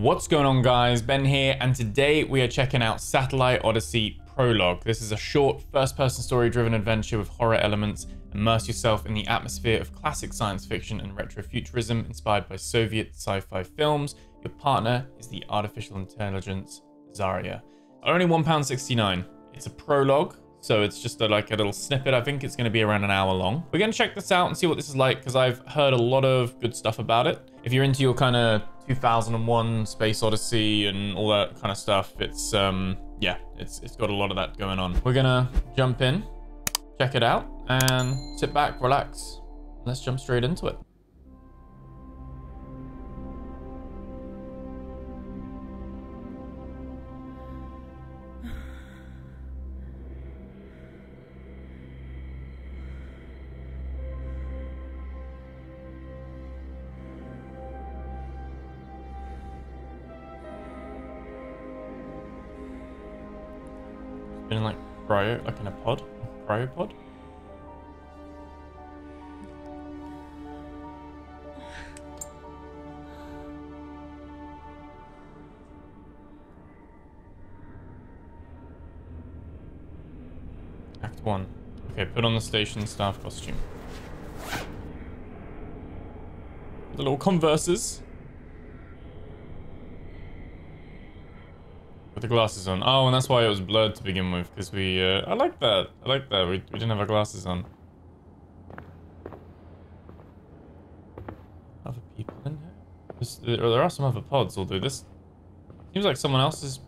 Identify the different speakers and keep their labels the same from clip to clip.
Speaker 1: What's going on guys, Ben here, and today we are checking out Satellite Odyssey Prologue. This is a short, first-person story-driven adventure with horror elements. Immerse yourself in the atmosphere of classic science fiction and retrofuturism inspired by Soviet sci-fi films. Your partner is the artificial intelligence Zarya. Only £1.69. It's a prologue, so it's just a, like a little snippet. I think it's going to be around an hour long. We're going to check this out and see what this is like because I've heard a lot of good stuff about it. If you're into your kind of 2001 Space Odyssey and all that kind of stuff, it's, um, yeah, it's, it's got a lot of that going on. We're going to jump in, check it out, and sit back, relax. Let's jump straight into it. In like cryo, like in a pod, a cryopod. Act one. Okay, put on the station staff costume. The little converses. With the glasses on. Oh, and that's why it was blurred to begin with, because we, uh, I like that. I like that. We, we didn't have our glasses on. Other people in here? There, there are some other pods, although this seems like someone else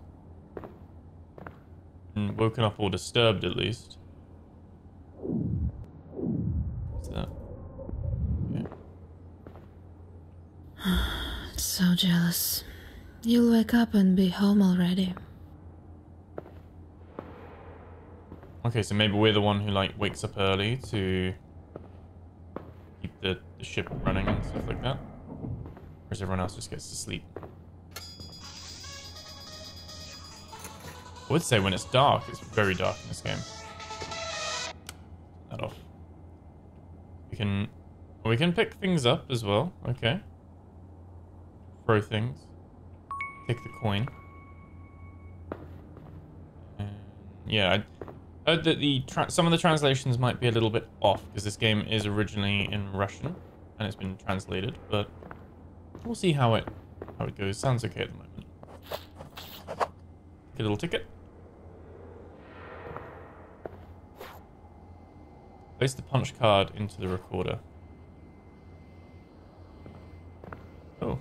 Speaker 1: been woken up or disturbed at least. What's that? Okay.
Speaker 2: So jealous. You'll wake up and be home already.
Speaker 1: Okay, so maybe we're the one who like wakes up early to keep the, the ship running and stuff like that. Whereas everyone else just gets to sleep. I would say when it's dark, it's very dark in this game. That off. We can we can pick things up as well, okay. Throw things. Take the coin. Yeah, I heard that the some of the translations might be a little bit off because this game is originally in Russian and it's been translated, but we'll see how it how it goes. Sounds okay at the moment. Get a little ticket. Place the punch card into the recorder. Oh.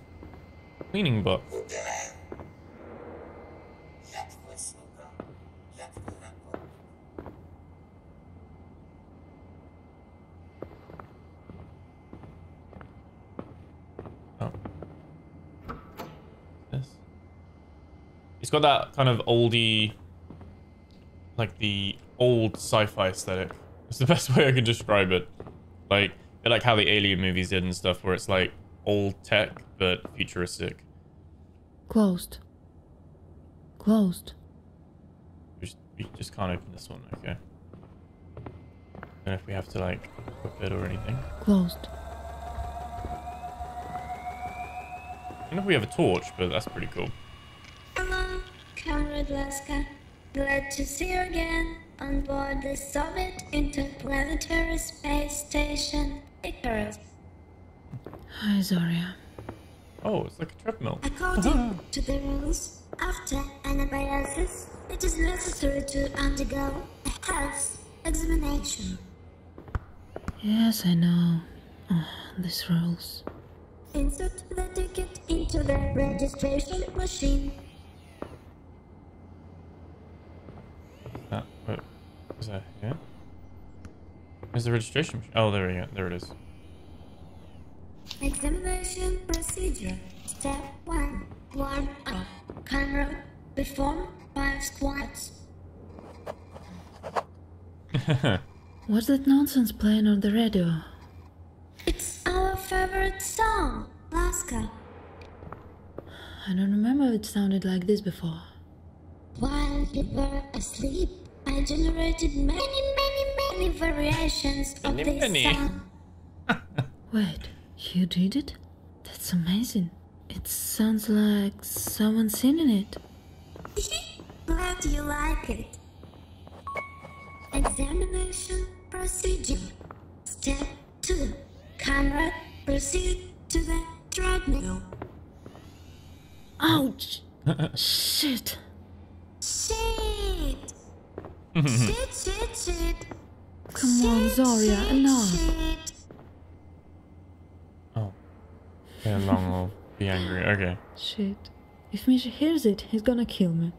Speaker 1: Cleaning box. Oh. This. It's got that kind of oldie, like the old sci-fi aesthetic. It's the best way I can describe it. Like, like how the Alien movies did and stuff, where it's like old tech but futuristic.
Speaker 2: Closed. Closed.
Speaker 1: We just, we just can't open this one, okay? Don't know if we have to like equip it or anything.
Speaker 2: Closed.
Speaker 1: I don't know if we have a torch, but that's pretty cool.
Speaker 3: Hello, Comrade Laska. Glad to see you again on board the Soviet Interplanetary Space Station Icarus.
Speaker 2: Hi, Zarya.
Speaker 1: Oh, it's like a treadmill.
Speaker 3: According to the rules, after anabiosis, it is necessary to undergo a health examination.
Speaker 2: Yes, I know. Oh, these rules.
Speaker 3: Insert the ticket into the registration machine.
Speaker 1: That, wait, is that here? Where's the registration? machine? Oh, there we go. There it is.
Speaker 3: Examination procedure. Step 1. Warm up. Camera. Perform 5 squats.
Speaker 2: What's that nonsense playing on the radio?
Speaker 3: It's our favorite song, Laska.
Speaker 2: I don't remember it sounded like this before.
Speaker 3: While you were asleep, I generated many, many, many variations of
Speaker 1: Many,
Speaker 3: this
Speaker 1: many.
Speaker 3: song.
Speaker 2: Wait, you did it? That's amazing. It sounds like someone singing it.
Speaker 3: Glad you like it. Examination procedure. Step 2. Camera, proceed to the treadmill.
Speaker 2: Ouch! Shit!
Speaker 3: Shit! Shit, shit, shit.
Speaker 2: Come on,
Speaker 3: Shit,
Speaker 2: Zarya,
Speaker 3: shit,
Speaker 2: enough.
Speaker 3: shit.
Speaker 1: Oh. Yeah, long will be angry. Okay.
Speaker 2: Shit. If Misha hears it, he's gonna kill me.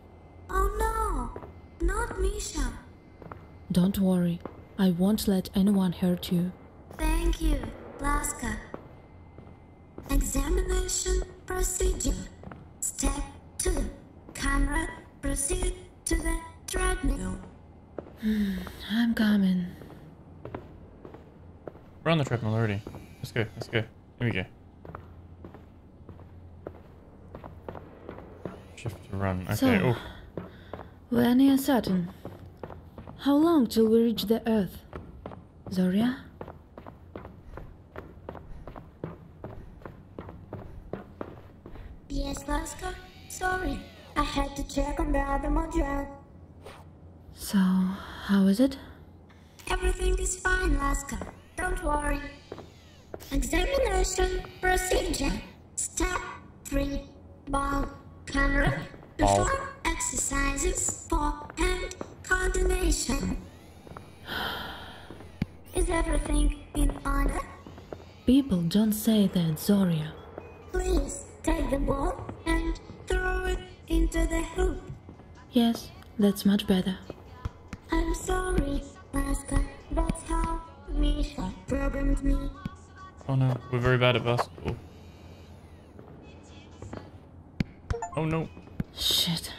Speaker 3: Oh no! Not Misha.
Speaker 2: Don't worry. I won't let anyone hurt you.
Speaker 3: Thank you, Laska. Examination procedure. Step 2. Camera, proceed to the treadmill.
Speaker 2: Hmm, I'm coming.
Speaker 1: We're on the treadmill already. Let's go. Let's go. Here we go. Shift to run. Okay.
Speaker 2: So-
Speaker 1: Oh,
Speaker 2: We're near Saturn. How long till we reach the Earth? Zarya?
Speaker 3: Yes, Laska? Sorry, I had to check on the other module.
Speaker 2: So, how is it?
Speaker 3: Everything is fine, Laska. Don't worry. Examination procedure. Step 3. Ball. Camera.
Speaker 1: Ball.
Speaker 3: Perform exercises for hand coordination. Is everything in order?
Speaker 2: People don't say that, Zarya.
Speaker 3: Please take the ball and throw it into the hoop.
Speaker 2: Yes, that's much better.
Speaker 3: I'm sorry, Laska. That's how Misha programmed me.
Speaker 1: oh no. We're very bad at basketball. Oh no.
Speaker 2: Shit.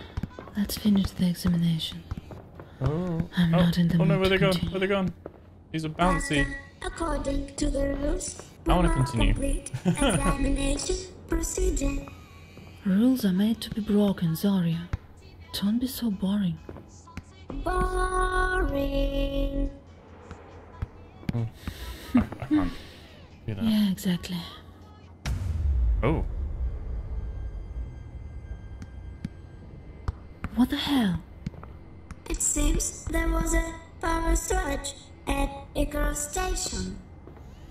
Speaker 2: Let's finish the examination.
Speaker 1: Oh.
Speaker 2: I'm
Speaker 1: oh.
Speaker 2: not in the
Speaker 1: Oh no,
Speaker 2: mood
Speaker 1: where
Speaker 2: to
Speaker 1: they gone?
Speaker 2: continue.
Speaker 1: Where they gone? These are bouncy.
Speaker 3: According to the rules,
Speaker 1: I wanna continue.
Speaker 3: complete examination procedure.
Speaker 2: Rules are made to be broken, Zarya. Don't be so boring.
Speaker 3: Boring.
Speaker 1: I can't do that.
Speaker 2: Yeah, exactly.
Speaker 1: Oh.
Speaker 2: What the hell?
Speaker 3: It seems there was a power surge at Icarus Station.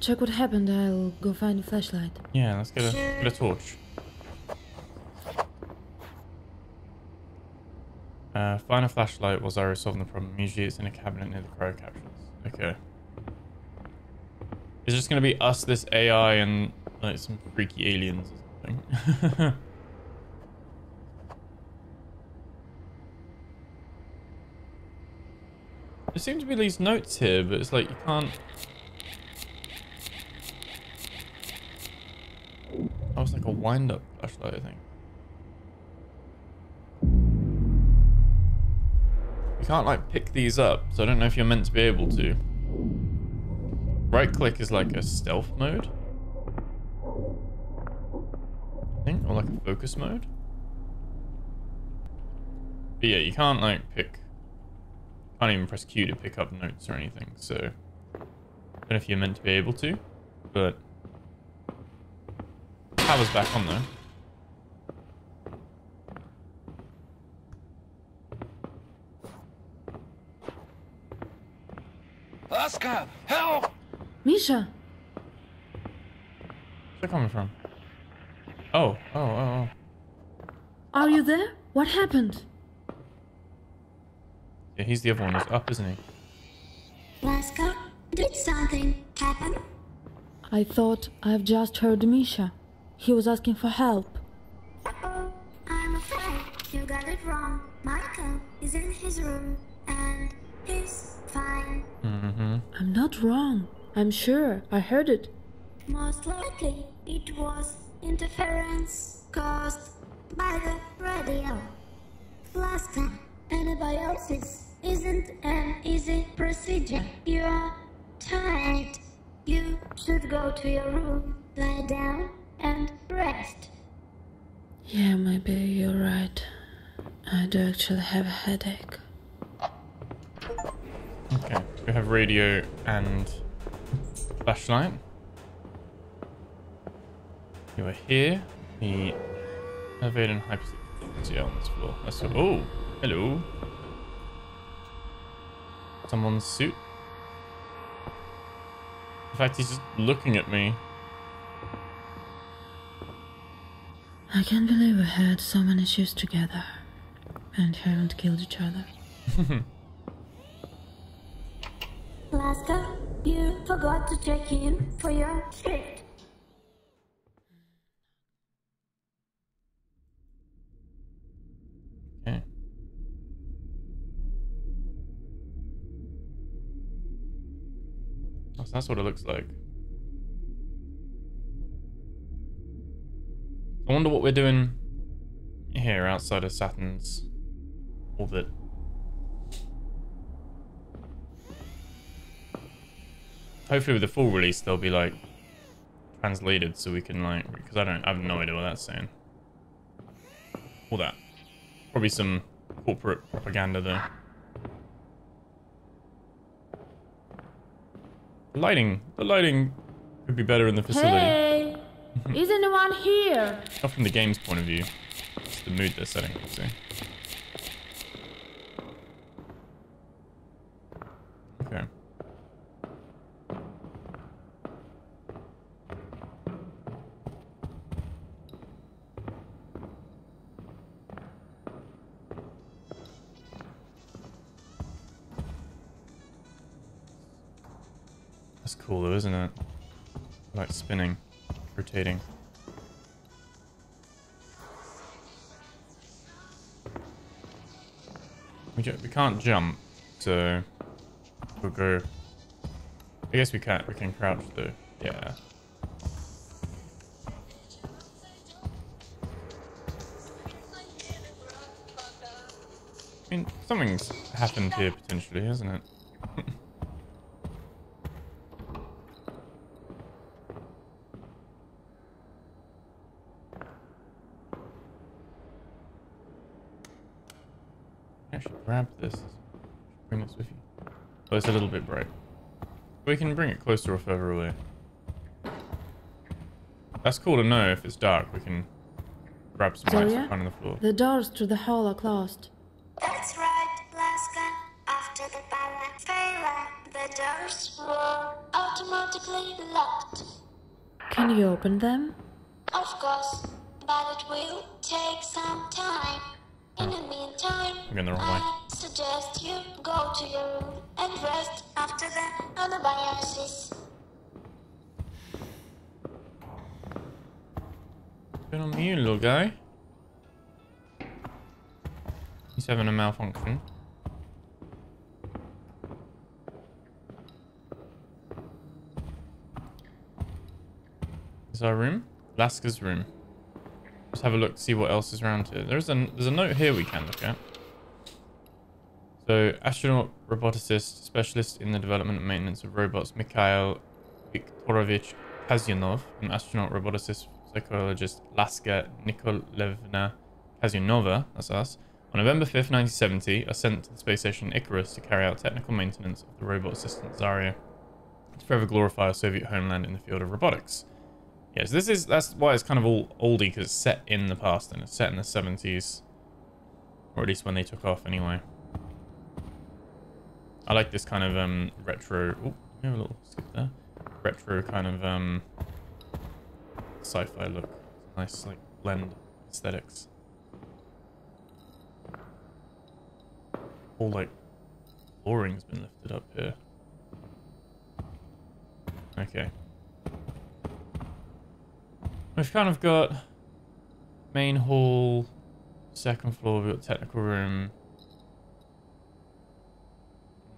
Speaker 2: Check what happened, I'll go find a flashlight.
Speaker 1: Yeah, let's get a, get a torch. Uh, find a flashlight while Zarya solving the problem. Usually it's in a cabinet near the cryo capsules. Okay. Is it just gonna be us, this AI, and like some freaky aliens or something? there seem to be these notes here, but it's like you can't. That was like a wind-up flashlight, I think. Can't like pick these up, so I don't know if you're meant to be able to. Right click is like a stealth mode. I think, or like a focus mode. But yeah, you can't like pick, can't even press Q to pick up notes or anything, so. I don't know if you're meant to be able to, but. Power's back on though.
Speaker 4: Oscar, help!
Speaker 2: Misha!
Speaker 1: Where's that coming from? Oh, oh, oh, oh.
Speaker 2: Are you there? What happened?
Speaker 1: Yeah, he's the other one. He's up, isn't he?
Speaker 3: Laska, did something happen?
Speaker 2: I thought I've just heard Misha. He was asking for help.
Speaker 3: Oh, I'm afraid you got it wrong. Michael is in his room and he's fine.
Speaker 1: Mm-hmm.
Speaker 2: I'm not wrong. I'm sure. I heard it.
Speaker 3: Most likely it was interference caused by the radio. Laska, anabiosis isn't an easy procedure. You're tired. You should go to your room, lie down, and rest.
Speaker 2: Yeah, maybe you're right. I do actually have a headache.
Speaker 1: Okay. We have radio and flashlight. You are here. The elevator and hypersecurity on this floor. That's oh, hello. Someone's suit. In fact, he's just looking at me.
Speaker 2: I can't believe we had so many shifts together and haven't killed each other.
Speaker 3: Laska, you forgot to check in for your shift.
Speaker 1: Okay. Oh, so that's what it looks like. I wonder what we're doing here outside of Saturn's orbit. Hopefully with the full release they'll be like translated so we can like because I don't I have no idea what that's saying. All that. Probably some corporate propaganda there. The lighting the lighting could be better in the facility.
Speaker 2: Hey! isn't anyone here?
Speaker 1: Not from the game's point of view. It's the mood they're setting, so. Spinning, rotating. We, we can't jump, so we'll go. I guess we can't. We can crouch though. Yeah. I mean, something's happened here potentially, hasn't it? Actually, grab this. Bring this with you. Oh, it's a little bit bright. We can bring it closer or further away. That's cool to know if it's dark. We can grab some lights
Speaker 2: Zarya?
Speaker 1: on the floor.
Speaker 2: The doors to the hall are closed.
Speaker 3: That's right, Laska. After the balance failure, the doors were automatically locked.
Speaker 2: Can you open them?
Speaker 3: Of course, but it will take some time. In the meantime,
Speaker 1: I'm going the wrong way.
Speaker 3: Suggest you go to your room and rest after the anabiosis.
Speaker 1: Good on you, little guy. He's having a malfunction. Is our room? Laska's room. Let's have a look, see what else is around here. There's a there's a note here we can look at. So, astronaut roboticist, specialist in the development and maintenance of robots, Mikhail Viktorovich Kazyanov, an astronaut roboticist, psychologist Laska Nikolevna Kazyanova, that's us, on November 5th, 1970, are sent to the space station Icarus to carry out technical maintenance of the robot assistant Zarya to forever glorify our Soviet homeland in the field of robotics. Yes, this is that's why it's kind of all oldie because it's set in the past and it's set in the 70s, or at least when they took off anyway. I like this kind of um retro. Oh, we have a little skip there. Retro kind of um sci-fi look. Nice like blend aesthetics. All like flooring's been lifted up here. Okay. We've kind of got main hall, second floor, we've got technical room.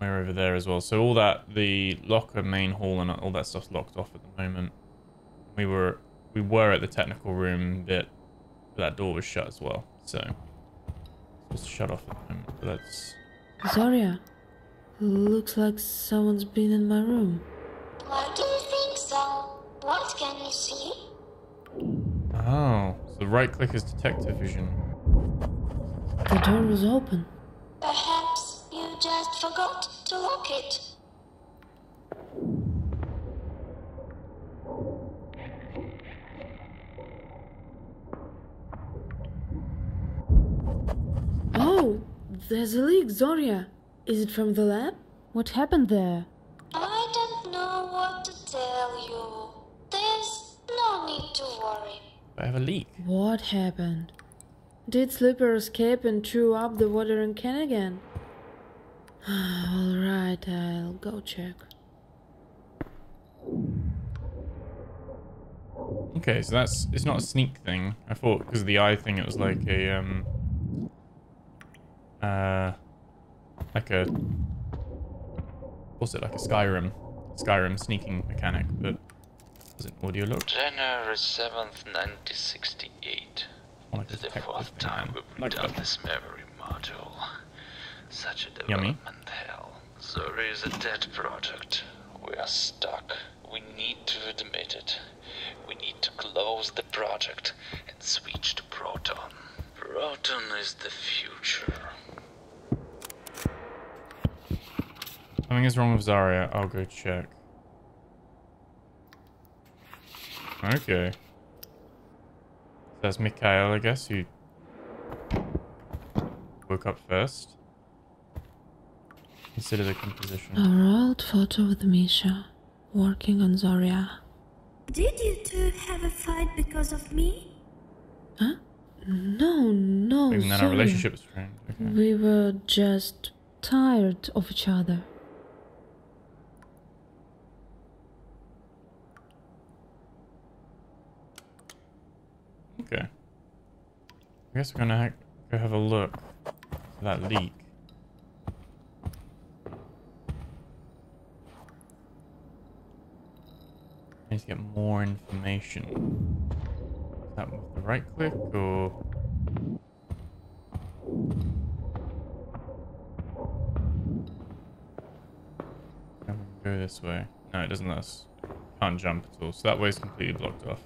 Speaker 1: We're over there as well. So all that, the locker, main hall, and all that stuff's locked off at the moment. We were we were at the technical room bit, but that door was shut as well. So it's shut off at the moment. But that's
Speaker 2: Zarya, looks like someone's been in my room.
Speaker 3: Why do you think so? What can you see?
Speaker 1: oh, so the right click is detective vision.
Speaker 2: The door was open
Speaker 3: forgot to lock it.
Speaker 2: Oh, there's a leak, Zarya. Is it from the lab? What happened there?
Speaker 3: I don't know what to tell you. There's no need to worry.
Speaker 1: I have a leak.
Speaker 2: What happened? Did Slipper escape and chew up the watering can again? Alright, I'll go check.
Speaker 1: Okay, so that's it's not a sneak thing. I thought because of the eye thing, it was like a um, uh, like a what's it like a Skyrim, Skyrim sneaking mechanic, but was it audio log?
Speaker 5: January 7th, 1968.
Speaker 1: Like
Speaker 5: This is the fourth
Speaker 1: thing,
Speaker 5: time we've
Speaker 1: Like
Speaker 5: done
Speaker 1: that.
Speaker 5: this memory module. Such a
Speaker 1: Yummy.
Speaker 5: development hell. Zarya is a dead project. We are stuck. We need to admit it. We need to close the project and switch to Proton. Proton is the future.
Speaker 1: Something is wrong with Zarya. I'll go check. Okay. That's Mikhail, I guess, who woke up first. Consider the composition.
Speaker 2: Our old photo with Misha, working on Zarya.
Speaker 3: Did you two have a fight because of me?
Speaker 2: Huh? No, no,
Speaker 1: Even then, our relationship is strained. Okay.
Speaker 2: We were just tired of each other.
Speaker 1: Okay. I guess we're gonna ha go have a look for that leak. I need to get more information. Is that with the right click or? Go this way? No, it doesn't let us. Can't jump at all. So that way's completely blocked off.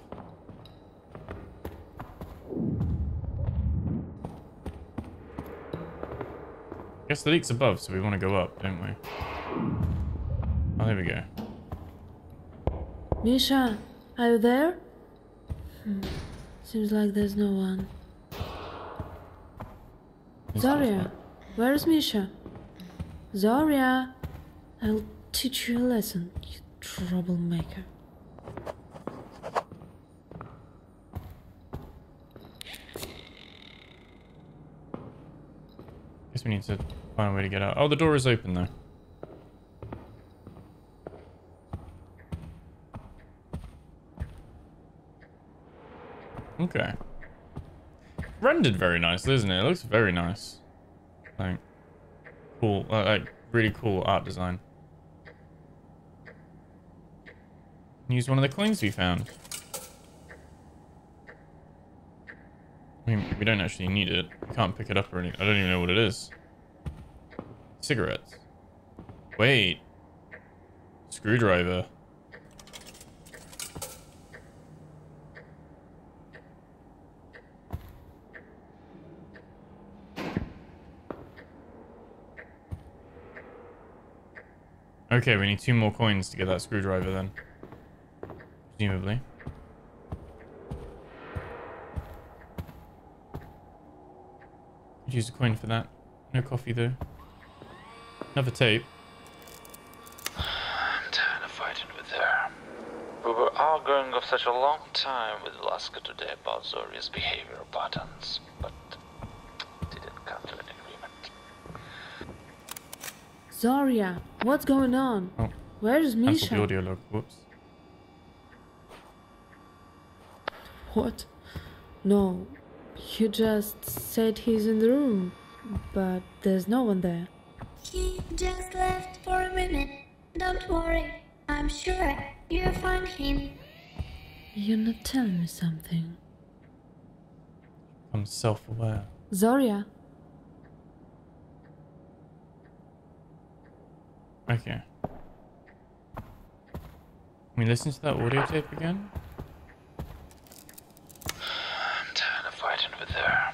Speaker 1: Guess the leak's above, so we want to go up, don't we? Oh, there we go.
Speaker 2: Misha, are you there? Hmm. Seems like there's no one. Zarya, where's Misha? Zarya, I'll teach you a lesson, you troublemaker.
Speaker 1: Guess we need to find a way to get out. Oh, the door is open though. Okay. Rendered very nicely, isn't it? It looks very nice. Like, cool, uh, like really cool art design. Use one of the coins we found. I mean, we don't actually need it. We can't pick it up or anything. I don't even know what it is. Cigarettes. Wait. Screwdriver. Okay, we need two more coins to get that screwdriver then. Presumably. Use a coin for that. No coffee though. Another tape.
Speaker 5: I'm tired of fighting with her. We were arguing of such a long time with Alaska today about Zarya's behavior patterns, but didn't come to an agreement.
Speaker 2: Zarya, what's going on?
Speaker 1: Oh,
Speaker 2: Where's
Speaker 1: cancel the
Speaker 2: Misha?
Speaker 1: audio log. Whoops.
Speaker 2: What? No, you just said he's in the room, but there's no one there.
Speaker 3: He just left for a minute. Don't worry. I'm sure you'll find him.
Speaker 2: You're not telling me something.
Speaker 1: I'm self-aware.
Speaker 2: Zarya,
Speaker 1: Okay. Can we listen to that audio tape again?
Speaker 5: I'm tired of fighting with her.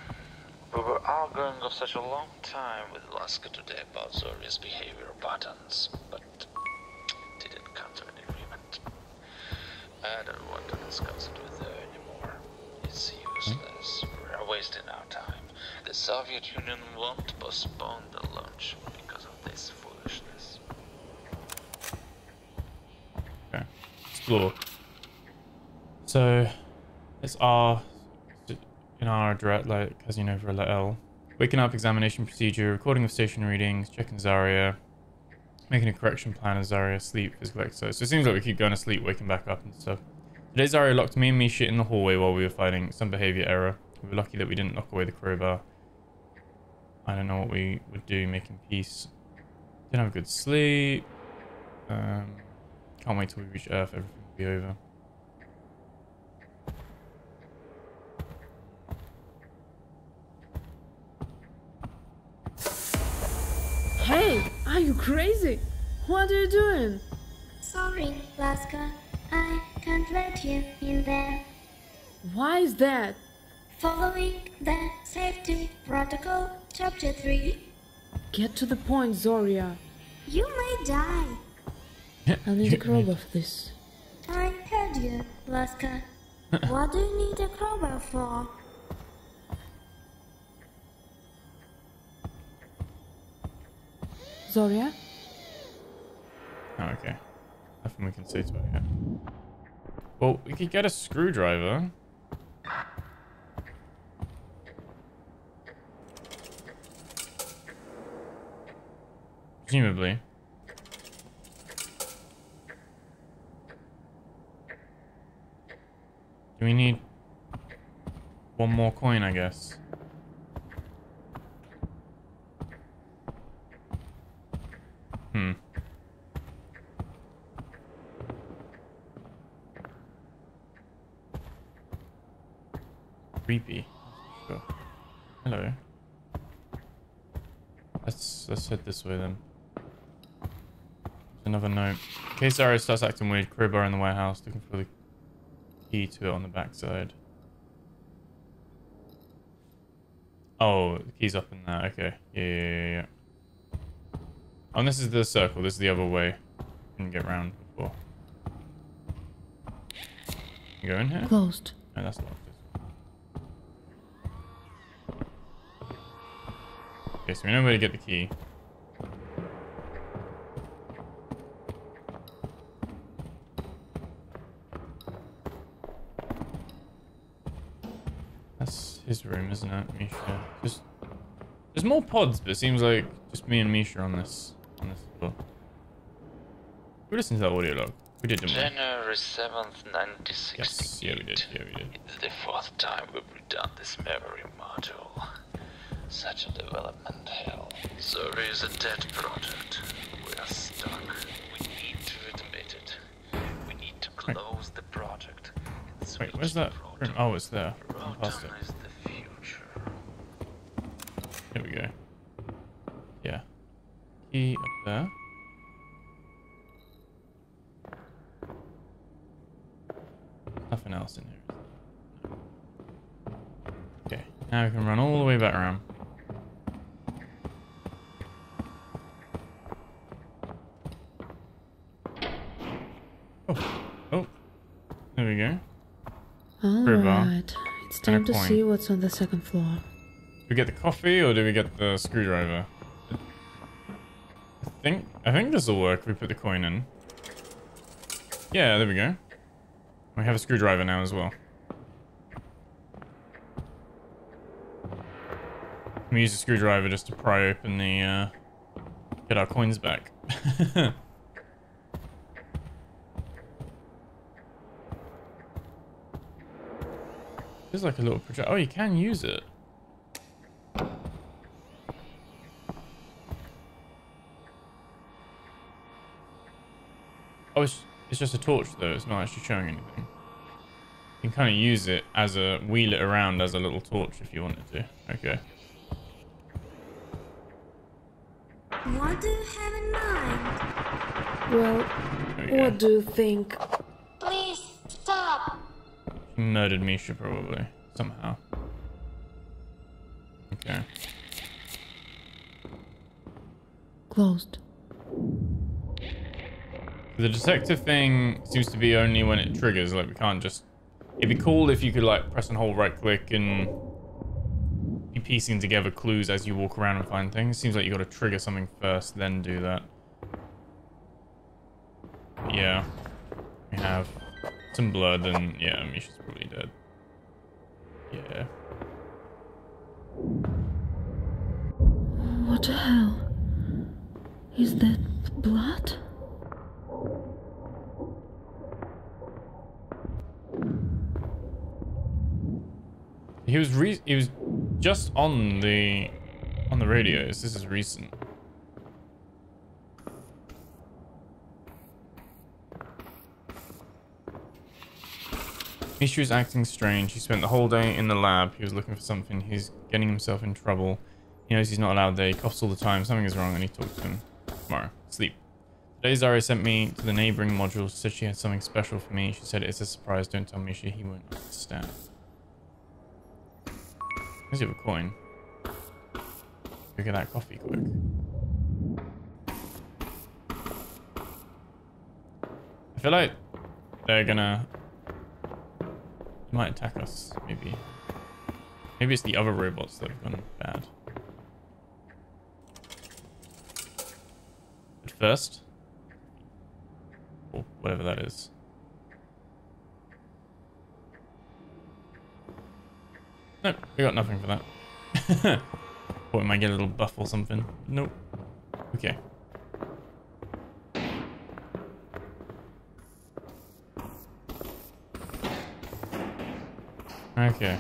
Speaker 5: We were arguing for such a long time with Alaska today about Zarya's behavior patterns, but didn't come to an agreement. I don't want to discuss it with her anymore. It's useless. We're wasting our time.
Speaker 6: The Soviet Union won't postpone the launch because of this
Speaker 1: Explore. So, it's R in our direct like Casino Varela L. Waking up, examination procedure, recording of station readings, checking Zarya, making a correction plan of Zarya, sleep, physical exercise. So it seems like we keep going to sleep, waking back up and stuff. Today Zarya locked me and Misha in the hallway while we were fighting some behavior error. We were lucky that we didn't knock away the crowbar. I don't know what we would do making peace. Didn't have a good sleep. Um, can't wait till we reach Earth, everything will be over.
Speaker 2: Hey, are you crazy? What are you doing?
Speaker 3: Sorry, Laska. I can't let you in there.
Speaker 2: Why is that?
Speaker 3: Following the safety protocol, chapter 3.
Speaker 2: Get to the point, Zarya.
Speaker 3: You may die.
Speaker 2: I'll need a crowbar for this.
Speaker 3: I heard you, Laska. what do you need a crowbar for?
Speaker 2: Zarya?
Speaker 1: Oh, okay. Nothing we can say to it yet. Well, we could get a screwdriver. Presumably. Do we need one more coin, I guess? Hmm. Creepy. Hello. Let's let's head this way then. There's another note. Case Zarya starts acting weird, crowbar in the warehouse, looking for the key to it on the backside. Oh, the key's up in there. Okay. Yeah, yeah, yeah, yeah. Oh, and this is the circle. This is the other way. Didn't get round before. You go in here?
Speaker 2: Closed.
Speaker 1: No, that's locked. Okay, so we know where to get the key. That's his room, isn't it, Misha? Just there's more pods, but it seems like just me and Misha on this on this floor. We listened to that audio log. We did, didn't we?
Speaker 6: January 7th, 1968.
Speaker 1: Yes, yeah, we did. Yeah, we did.
Speaker 6: It's the fourth time we've redone this memory module. Such a development hell. Survey is a dead project. We are stuck. We need to admit it. We need to
Speaker 1: Wait.
Speaker 6: close the project.
Speaker 1: Wait, where's that. Oh, it's there. I'm else in here. is there? No. Okay, now we can run all the way back around. Oh, oh, there we go. Crowbar.
Speaker 2: Alright, it's time to see what's on the second floor.
Speaker 1: Do we get the coffee or do we get the screwdriver? I think I think this will work if we put the coin in. Yeah, there we go. We have a screwdriver now as well. We use a screwdriver just to pry open the uh get our coins back. There's like a little project. Oh, you can use it. Oh, it's, it's just a torch though. It's not actually showing anything. You can kind of use it as a wheel it around as a little torch if you wanted to. Okay.
Speaker 3: What do you have in mind?
Speaker 2: Well,
Speaker 1: There we
Speaker 2: what do you think?
Speaker 3: Please stop.
Speaker 1: She murdered Misha probably somehow. Okay.
Speaker 2: Closed.
Speaker 1: The detective thing seems to be only when it triggers. Like we can't just. It'd be cool if you could like press and hold right click and be piecing together clues as you walk around and find things. Seems like you got to trigger something first, then do that. Yeah. We have some blood and yeah, Misha's probably dead. Yeah.
Speaker 2: What the hell? Is that blood?
Speaker 1: He was re he was just on the on the radios. This is recent. Misha is acting strange. He spent the whole day in the lab. He was looking for something. He's getting himself in trouble. He knows he's not allowed there. He coughs all the time. Something is wrong. I need to talk to him tomorrow. Sleep. Today Zarya sent me to the neighboring module. She said she had something special for me. She said it's a surprise. Don't tell Misha. He won't understand. Let's have a coin. Look at that coffee quick. I feel like they're gonna They might attack us, maybe. Maybe it's the other robots that have gone bad. But first, or whatever that is. Nope, we got nothing for that. Thought we might get a little buff or something. Nope. Okay. Okay.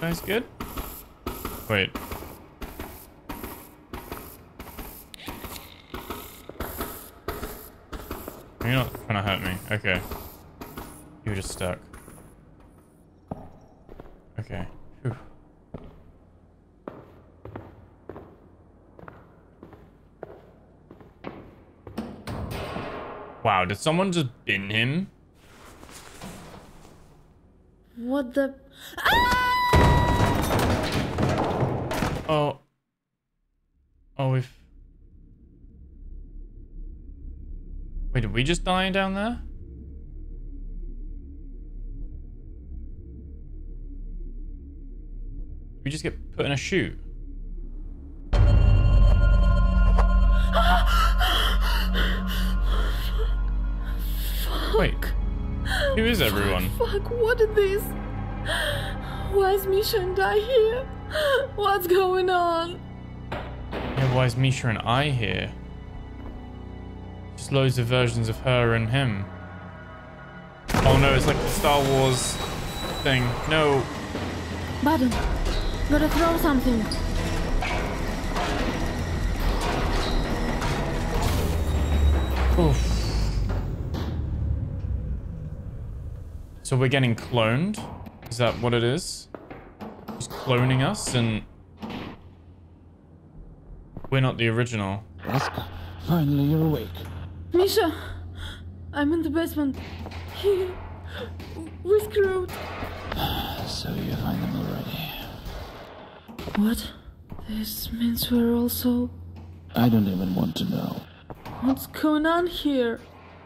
Speaker 1: That's good. Wait. You're not trying to hurt me. Okay. You're just stuck. Okay. Whew. Wow, did someone just bin him?
Speaker 2: What the?
Speaker 1: Oh. Oh, we've... Wait, did we just die down there? Did we just get put in a chute? Wait, who is everyone?
Speaker 2: Fuck, what is this? Why is Misha and I here? What's going on?
Speaker 1: Yeah, why is Misha and I here? Just loads of versions of her and him. Oh no, it's like the Star Wars thing. No.
Speaker 2: Button, gotta throw something.
Speaker 1: Oof. So we're getting cloned? Is that what it is? Just cloning us and... We're not the original.
Speaker 5: Oscar, finally you're awake.
Speaker 2: Misha, I'm in the basement. He, we screwed.
Speaker 5: So you find them already.
Speaker 2: What? This means we're also.
Speaker 5: I don't even want to know.
Speaker 2: What's going on here?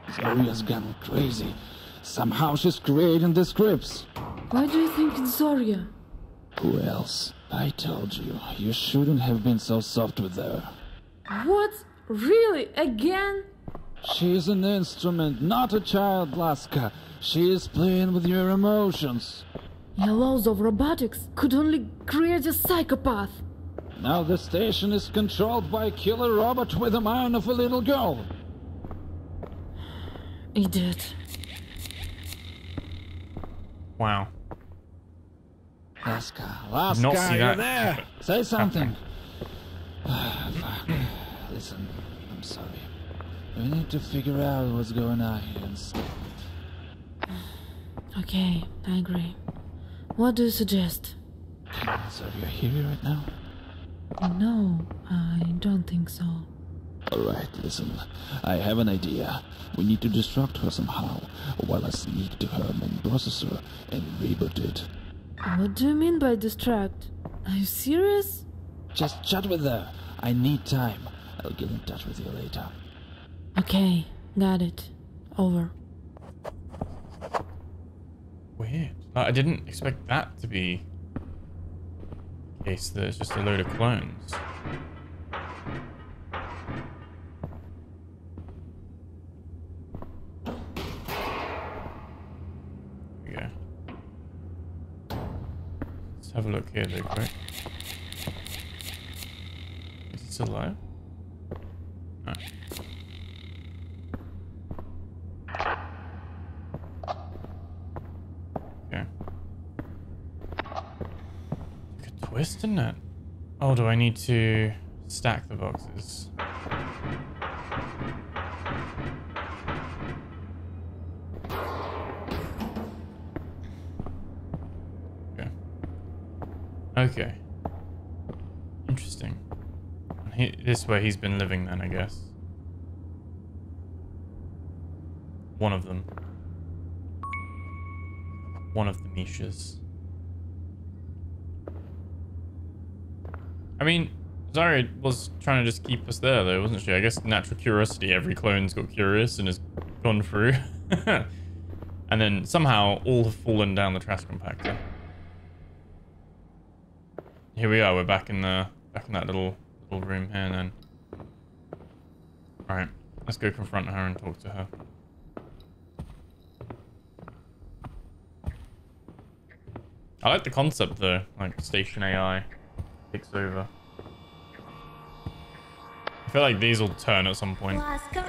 Speaker 5: Zarya's gone crazy. Somehow she's creating the scripts.
Speaker 2: Why do you think it's Zarya?
Speaker 5: Who else? I told you, you shouldn't have been so soft with her.
Speaker 2: What? Really? Again?
Speaker 5: She's an instrument, not a child, Laska. She is playing with your emotions.
Speaker 2: Your laws of robotics could only create a psychopath.
Speaker 5: Now the station is controlled by a killer robot with the mind of a little girl.
Speaker 2: Idiot.
Speaker 1: Wow.
Speaker 5: Laska, Laska,
Speaker 1: not see
Speaker 5: you're
Speaker 1: that
Speaker 5: there.
Speaker 1: happen.
Speaker 5: Say something. Ah, fuck. Listen, I'm sorry. We need to figure out what's going on here and stop it.
Speaker 2: Okay, I agree. What do you suggest?
Speaker 5: So you're here right now?
Speaker 2: No, I don't think so.
Speaker 5: Alright, listen. I have an idea. We need to distract her somehow, while I sneak to her main processor and reboot it.
Speaker 2: What do you mean by distract? Are you serious?
Speaker 5: Just chat with her. I need time. I'll get in touch with you later.
Speaker 2: Okay, got it. Over.
Speaker 1: Weird. Like, I didn't expect that to be the case it's just a load of clones. Let's have a look here though, quick. Is it still alive? No. Okay. Like a twist, isn't it? Oh, do I need to stack the boxes? Okay. Okay. Interesting. He, this way he's been living then, I guess. One of them. One of the niches. I mean, Zarya was trying to just keep us there, though, wasn't she? I guess natural curiosity, every clone's got curious and has gone through. and then somehow all have fallen down the trash compactor. Here we are, we're back in the back in that little little room here then. Alright, let's go confront her and talk to her. I like the concept though, like station AI takes over. I feel like these will turn at some point.
Speaker 3: Alaska,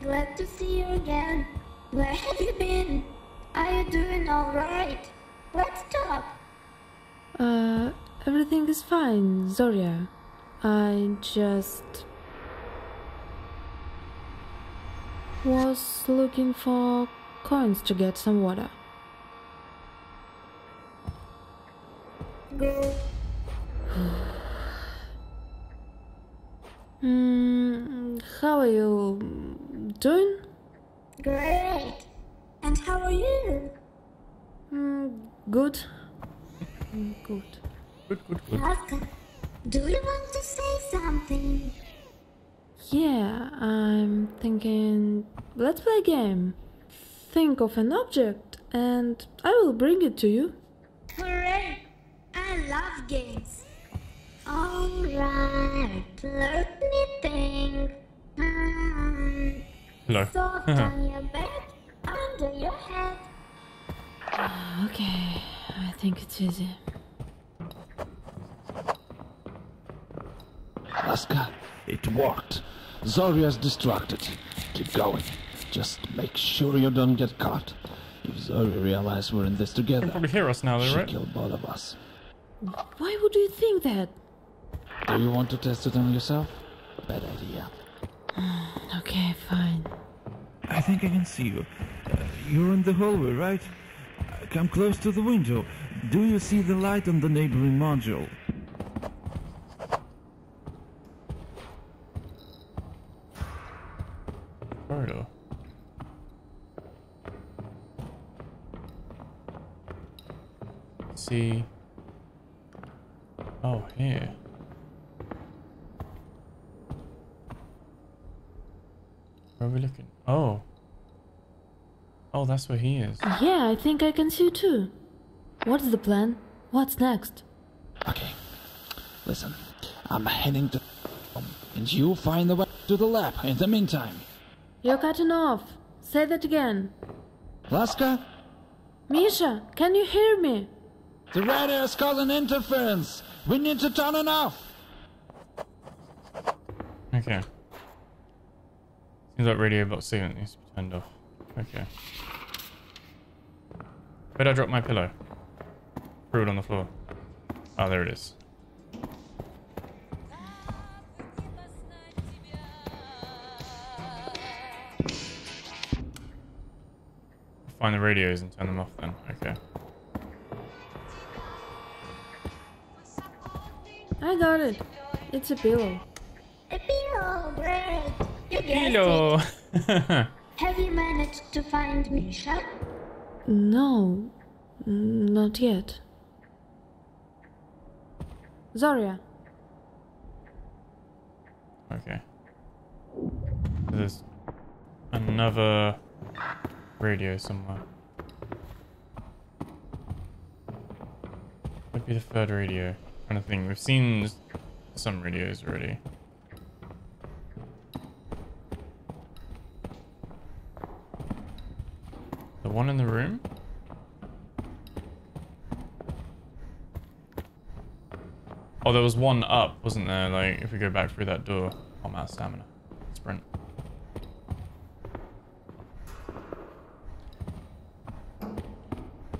Speaker 3: glad to see you again. Where have you been? Are you doing alright? Let's talk.
Speaker 2: Uh, everything is fine, Zarya. I just was looking for coins to get some water.
Speaker 3: Go.
Speaker 2: Hmm, how are you doing?
Speaker 3: Great. And how are you?
Speaker 2: Hmm, good. Good.
Speaker 1: Good, good, good.
Speaker 3: Alaska, do you want to say something?
Speaker 2: Yeah, I'm thinking. Let's play a game. Think of an object, and I will bring it to you.
Speaker 3: Hooray! I love games. Alright, let me think.
Speaker 1: Hello.
Speaker 3: Soft on your bed, under your head.
Speaker 2: Okay, I think it's easy.
Speaker 5: Alaska, it worked. Zarya's distracted. Keep going. Just make sure you don't get caught. If Zarya realizes we're in this together.
Speaker 1: Can
Speaker 5: together,
Speaker 1: probably hear us now though,
Speaker 5: she'll
Speaker 1: right?
Speaker 5: kill both of us.
Speaker 2: Why would you think that?
Speaker 5: Do you want to test it on yourself? Bad idea.
Speaker 2: Okay, fine.
Speaker 7: I think I can see you. Uh, you're in the hallway, right? Uh, Come close to the window. Do you see the light on the neighboring module?
Speaker 1: Corridor. See. Oh, here. Where are we looking? Oh. Oh, that's where he is.
Speaker 2: Yeah, I think I can see too. What's the plan? What's next?
Speaker 5: Okay. Listen, I'm heading to and you find the way to the lab in the meantime.
Speaker 2: You're cutting off. Say that again.
Speaker 5: Laska?
Speaker 2: Misha, can you hear me?
Speaker 5: the radio is causing interference. We need to turn it off.
Speaker 1: Okay. Seems like radio box signal needs to be turned off. Okay. Where'd I drop my pillow? Threw it on the floor. Oh, there it is. Find the radios and turn them off then. Okay.
Speaker 2: I got it. It's a pillow.
Speaker 3: A pillow, great. You
Speaker 1: Hello.
Speaker 3: it. Have you managed to find Misha?
Speaker 2: No, not yet. Zarya,
Speaker 1: okay. There's another radio somewhere. Would be the third radio. Kind of thing. We've seen some radios already. One in the room? Oh, there was one up, wasn't there? Like, if we go back through that door. I'm out of stamina. Sprint.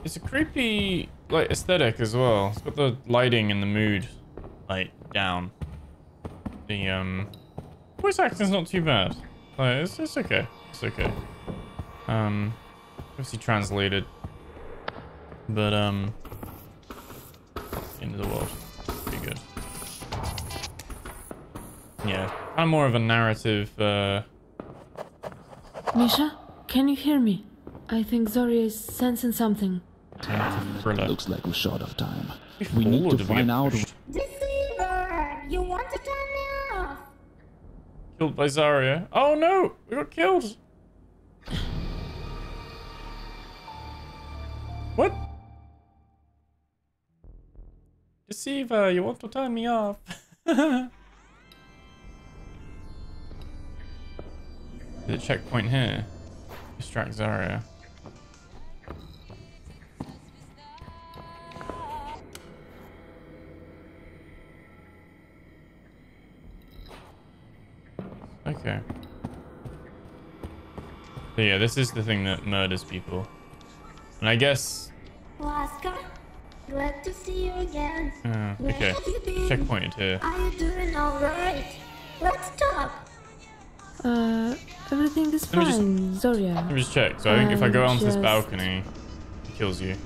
Speaker 1: It's a creepy, like, aesthetic as well. It's got the lighting and the mood, like, down. The, um... Voice acting's not too bad. Like, it's, it's okay. It's okay. Um... Obviously translated. But, um... Into the world. Pretty good. Yeah. Kind of more of a narrative, uh...
Speaker 2: Misha, can you hear me? I think Zarya is sensing something.
Speaker 1: thriller.
Speaker 5: Looks like we're short of time. We need to find out.
Speaker 3: Deceiver! You want to turn me off?
Speaker 1: Killed by Zarya. Oh no! We got killed! Deceiver, you want to turn me off? the checkpoint here. Distract Zarya. Okay. So yeah, this is the thing that murders people. And I guess...
Speaker 3: Laska, glad to see you again.
Speaker 1: Uh, okay.
Speaker 3: Checkpoint you
Speaker 1: here.
Speaker 3: Are you doing alright? Let's talk.
Speaker 2: Uh, everything is
Speaker 1: Let me just-
Speaker 2: fine, Zarya.
Speaker 1: Let me just check. So I think if I go
Speaker 2: I'm
Speaker 1: onto this balcony, it kills you.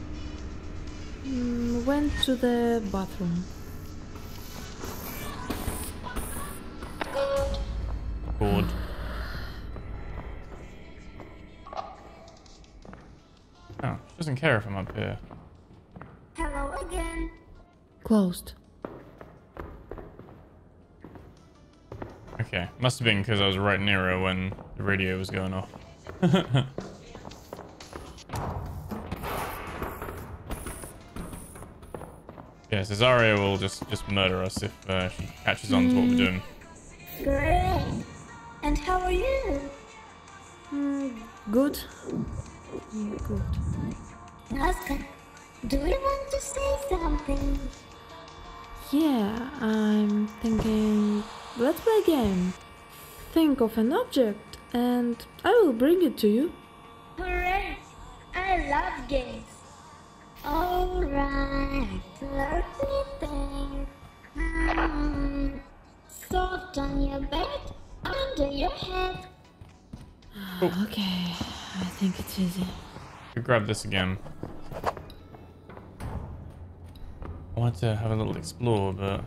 Speaker 2: Mm, went to the bathroom.
Speaker 3: Good.
Speaker 1: Bored. Oh, she doesn't care if I'm up here.
Speaker 3: Hello again.
Speaker 2: Closed.
Speaker 1: Okay, must have been because I was right near her when the radio was going off. yeah, so Zarya will just just murder us if uh, she catches on to what we're doing.
Speaker 3: Great. And how are you?
Speaker 2: Mm, good. Mm, Good.
Speaker 3: Oscar, do you want to say something?
Speaker 2: Yeah, I'm thinking. Let's play a game. Think of an object, and I will bring it to you.
Speaker 3: Hooray! I love games. Alright, let me think. Hmm. Soft on your bed, under your head.
Speaker 2: Okay, I think it's easy.
Speaker 1: Could grab this again. I wanted to have a little explore, but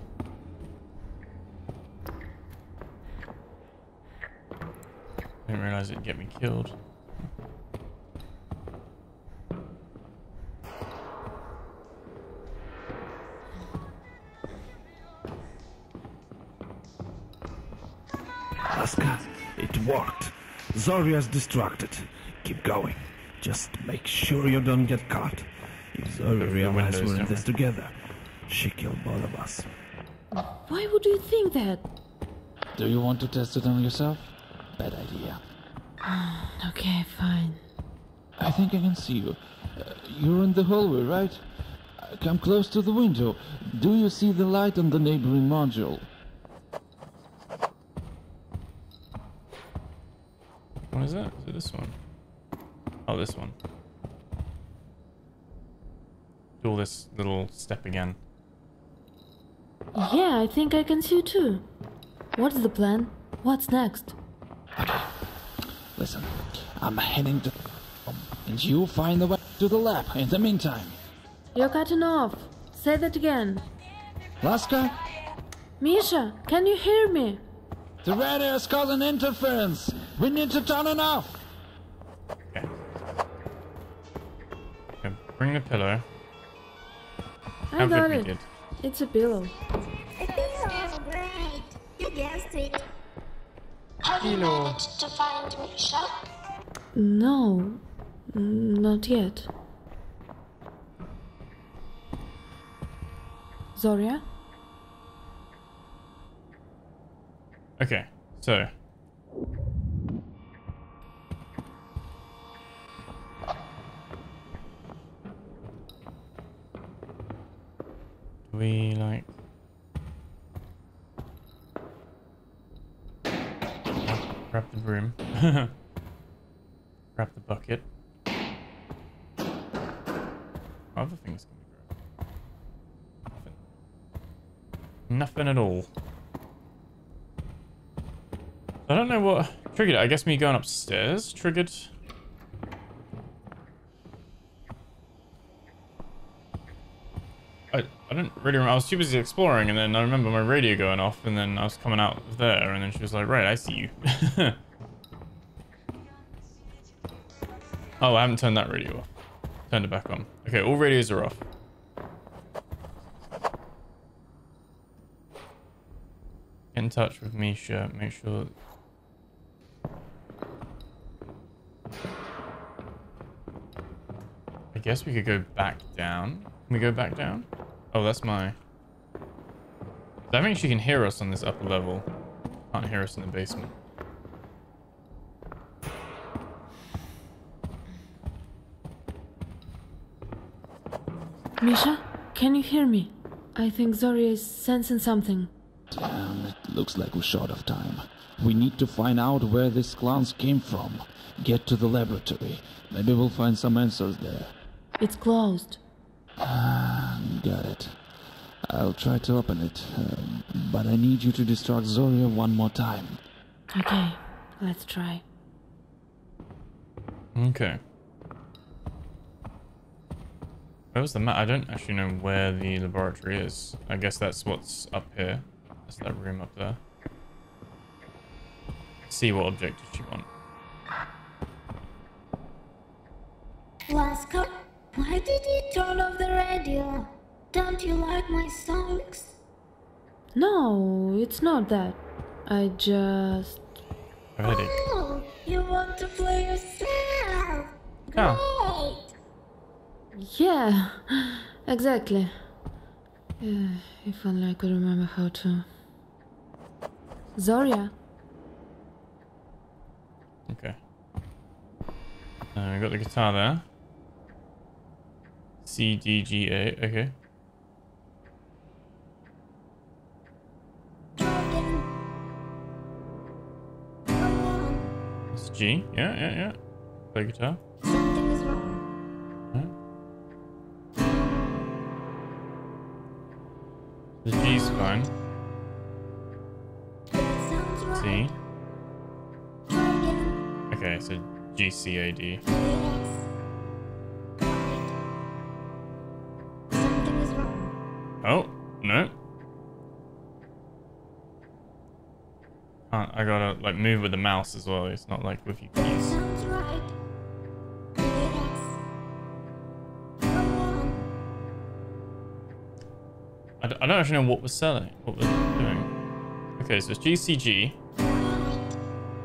Speaker 1: I didn't realize it'd get me killed.
Speaker 7: Laska, it worked. Zarya's distracted. Keep going. Just make sure you don't get caught. If Zarya
Speaker 1: the
Speaker 7: realizes we're in this together, she killed both of us.
Speaker 2: Why would you think that?
Speaker 5: Do you want to test it on yourself? Bad idea.
Speaker 2: Okay, fine.
Speaker 5: I think I can see you. Uh, you're in the hallway, right? Uh, come close to the window. Do you see the light on the neighboring module?
Speaker 1: What is it? Is it this one? Oh, this one. Do all this little step again.
Speaker 2: Yeah, I think I can see you too. What's the plan? What's next? Okay.
Speaker 5: Listen, I'm heading to and you find the way to the lab in the meantime.
Speaker 2: You're cutting off. Say that again.
Speaker 5: Laska,
Speaker 2: Misha, can you hear me?
Speaker 5: the radio is causing interference. We need to turn it off.
Speaker 1: Okay. Okay, bring the pillow.
Speaker 2: I
Speaker 1: How
Speaker 2: got
Speaker 1: good
Speaker 2: it.
Speaker 1: Did.
Speaker 2: It's a pillow.
Speaker 3: Oh, great. You guessed it. Have you
Speaker 1: Hello.
Speaker 3: managed to find Misha?
Speaker 2: No, not yet. Zarya?
Speaker 1: Okay, so. We like. Grab the broom. Grab the bucket. Other things can? Nothing. Nothing at all. I don't know what triggered it. I guess me going upstairs triggered. I, don't really remember. I was too busy exploring and then I remember my radio going off and then I was coming out of there and then she was like, right, I see you. oh, I haven't turned that radio off. Turned it back on. Okay, all radios are off. Get in touch with Misha. Make sure I guess we could go back down. Can we go back down? Oh, that's my... I think she can hear us on this upper level. Can't hear us in the basement.
Speaker 2: Misha, can you hear me? I think Zarya is sensing something.
Speaker 5: Damn, it looks like we're short of time. We need to find out where this clowns came from. Get to the laboratory. Maybe we'll find some answers there.
Speaker 2: It's closed.
Speaker 5: Ah, got it. I'll try to open it, uh, but I need you to distract Zarya one more time.
Speaker 2: Okay, let's try.
Speaker 1: Okay. Where was the map? I don't actually know where the laboratory is. I guess that's what's up here. That's that room up there. See what object did she want?
Speaker 3: Laska, why did you turn off the radio? Don't you like my songs?
Speaker 2: No, it's not that. I just.
Speaker 1: A headache.
Speaker 3: Oh, you want to play yourself?
Speaker 1: Oh.
Speaker 3: Great!
Speaker 2: Yeah, exactly. Yeah, if only I could remember how to. Zarya,
Speaker 1: Okay. Uh, we got the guitar there. C, D, G, A. Okay. It's G. Yeah, yeah, yeah. Play guitar. The G's fine. C. Okay, so G, C, A, D. I gotta like move with the mouse as well. It's not like with your keys.
Speaker 3: sounds right. Yes. Come on.
Speaker 1: I, d- I don't actually know what we're selling, what we're doing. Okay, so it's GCG.
Speaker 3: Right.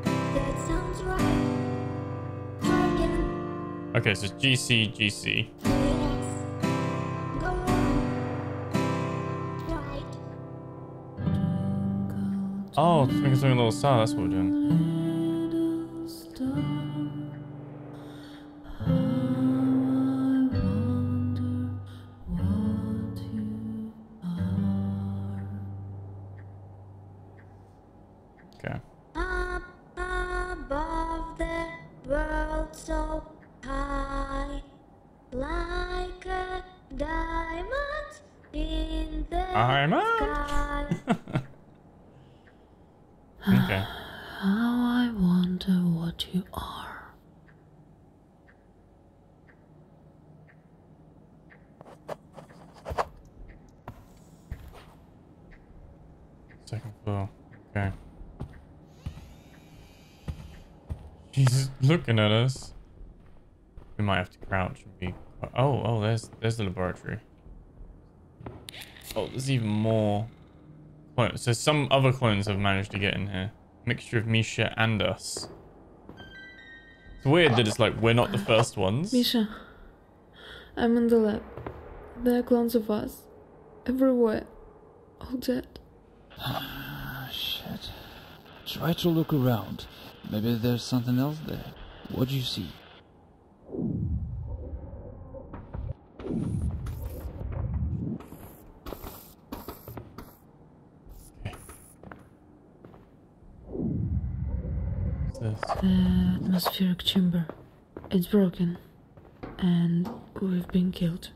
Speaker 3: That sounds right. Dragon.
Speaker 1: Okay, so it's GC, GC. Oh, Twinkle a Little Star, that's what we're doing. We might have to crouch and be. Oh, oh, there's there's the laboratory. Oh, there's even more. Clones. So some other clones have managed to get in here. Mixture of Misha and us. It's weird that it's like we're not the first ones.
Speaker 2: Misha, I'm in the lab. There are clones of us. Everywhere. All dead.
Speaker 5: Ah, shit. Try to look around. Maybe there's something else there. What do you see?
Speaker 2: The atmospheric chamber. It's broken. And we've been killed.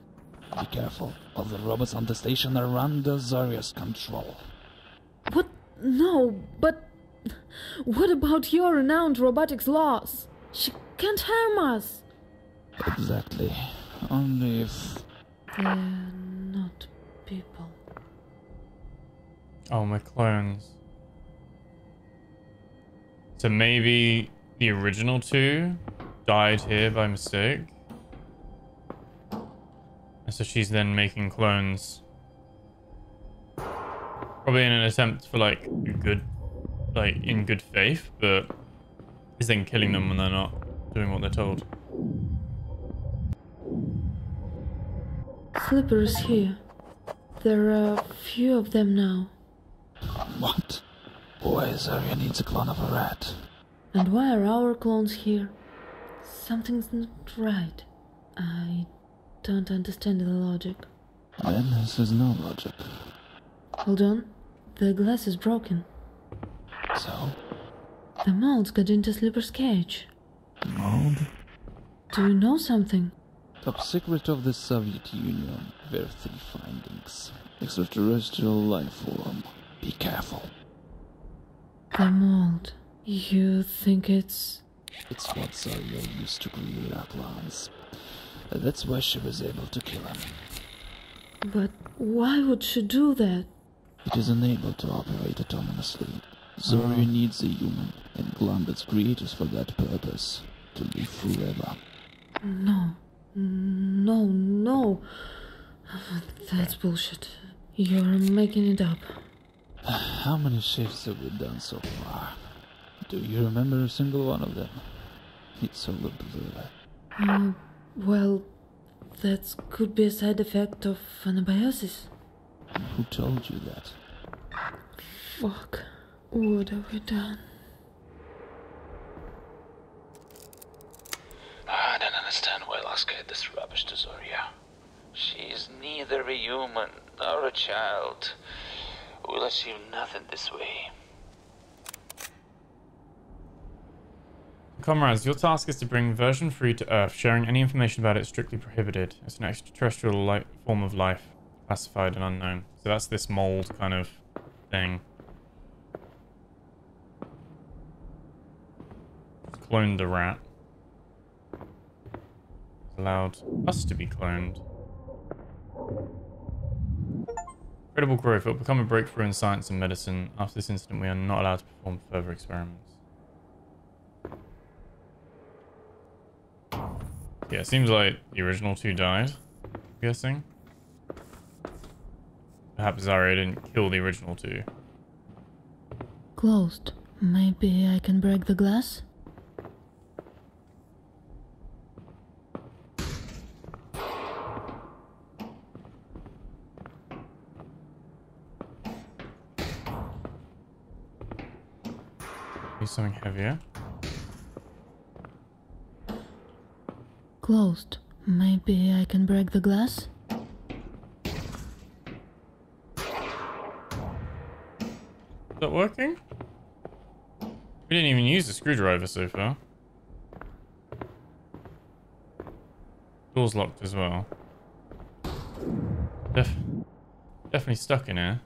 Speaker 5: Be careful. All the robots on the station are under Zarya's control.
Speaker 2: What? No, but. What about your renowned robotics laws? She can't harm us.
Speaker 5: Exactly. Only if...
Speaker 2: They're not people.
Speaker 1: Oh, my clones. So maybe the original two died here by mistake. And so she's then making clones. Probably in an attempt for like good, like in good faith, but is then killing them when they're not doing what they're told.
Speaker 2: Slippers here. There are a few of them now.
Speaker 5: What? Boy, Zarya needs a clone of a rat.
Speaker 2: And why are our clones here? Something's not right. I don't understand the logic.
Speaker 5: Then this is no logic.
Speaker 2: Hold on. The glass is broken.
Speaker 5: So,
Speaker 2: The molds got into Slipper's cage.
Speaker 7: Mold?
Speaker 2: Do you know something?
Speaker 5: top secret of the Soviet Union. Their three findings. Extraterrestrial life form. Be careful.
Speaker 2: The mold. You think it's.
Speaker 5: It's what Zarya used to create our plans. That's why she was able to kill him.
Speaker 2: But why would she do that?
Speaker 5: It is unable to operate autonomously. Zarya oh. needs a human, and its creators for that purpose. To live forever.
Speaker 2: No. No, no. That's bullshit. You're making it up.
Speaker 5: How many shifts have we done so far? Do you remember a single one of them? It's all a blur.
Speaker 2: Uh, well, that could be a side effect of anabiosis.
Speaker 5: Who told you that?
Speaker 2: Fuck. What have we done?
Speaker 6: I don't understand why Laska had this rubbish to Zarya. She's neither a human nor a child. We'll achieve nothing this way.
Speaker 1: Comrades, your task is to bring version 3 to Earth. Sharing any information about it is strictly prohibited. It's an extraterrestrial li form of life, classified and unknown. So that's this mold kind of thing. Cloned a rat. Allowed us to be cloned. Incredible growth. It will become a breakthrough in science and medicine. After this incident, we are not allowed to perform further experiments. Yeah, it seems like the original two died, I'm guessing. Perhaps Zarya didn't kill the original two.
Speaker 2: Closed. Maybe I can break the glass?
Speaker 1: Something heavier.
Speaker 2: Closed. Maybe I can break the glass?
Speaker 1: Is that working? We didn't even use the screwdriver so far. Door's locked as well. Def definitely stuck in here.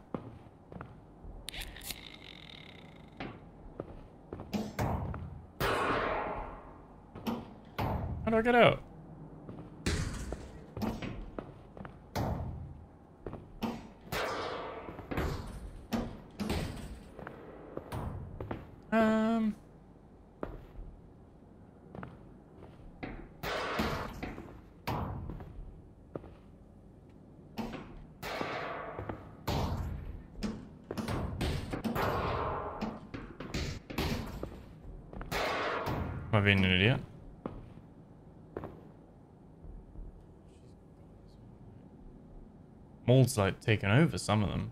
Speaker 1: How do I get out? Um. Am I being an idiot? Mold's like taken over some of them.